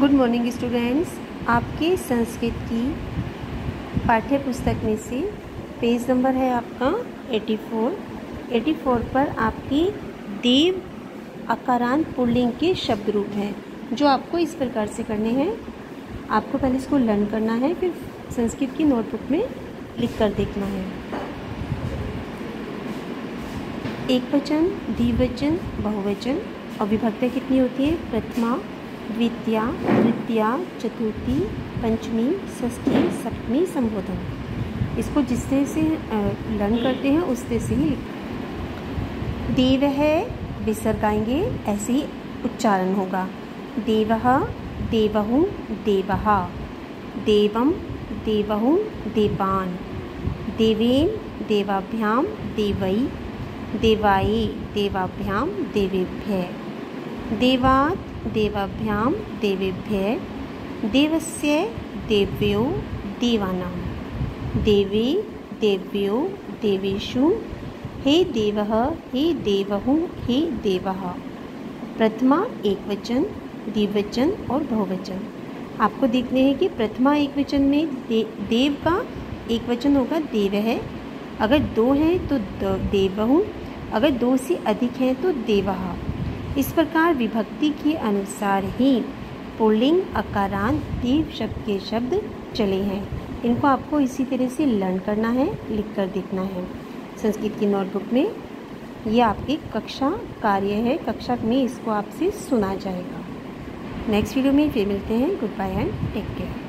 Good morning students आपके संस्कृत की पाठ्य पुस्तक में से पेज नंबर है आपका 84 84 पर आपकी देव अकारांत पुल्लिंग के शब्द रूप हैं, जो आपको इस प्रकार से करने हैं। आपको पहले इसको लर्न करना है, फिर संस्कृत की नोटबुक में लिख कर देखना है। एक वचन द्विवचन, बहुवचन और विभक्तियाँ कितनी होती है? प्रथमा द्वितीया, तृतीया, चतुर्थी, पंचमी, षष्ठी, सप्तमी, संबोधन। इसको जिस तरह से लर्न करते हैं उस तरह से ही देव है विसर्ग आएँगे ऐसे ही उच्चारण होगा। देव, देवहु, देवहा। देवम देवहु, देवान। देवेन देवाभ्याम देवई देवाये देवाभ्याम देवेभ्य। देवात् देवाभ्याम देवेभ्य देवस्य देव्यो देवानां। देवे देव्यो देवेषु हे देव हे देवहु हे देव। प्रथमा एक वचन द्विवचन और बहुवचन। आपको देखने हैं कि प्रथमा एक वचन में दे, देव का एक वचन होगा देव है। अगर दो हैं तो देवहु अगर दो से अधिक हैं तो देवहा इस प्रकार विभक्ति के अनुसार ही पुल्लिंग, अकारांत दीप शब्द के शब्द चले हैं। इनको आपको इसी तरह से लर्न करना है लिख कर देखना है। संस्कृत की नोटबुक में ये आपकी कक्षा कार्य है, कक्षा में इसको आपसे सुना जाएगा। नेक्स्ट वीडियो में फिर मिलते हैं। Goodbye and take care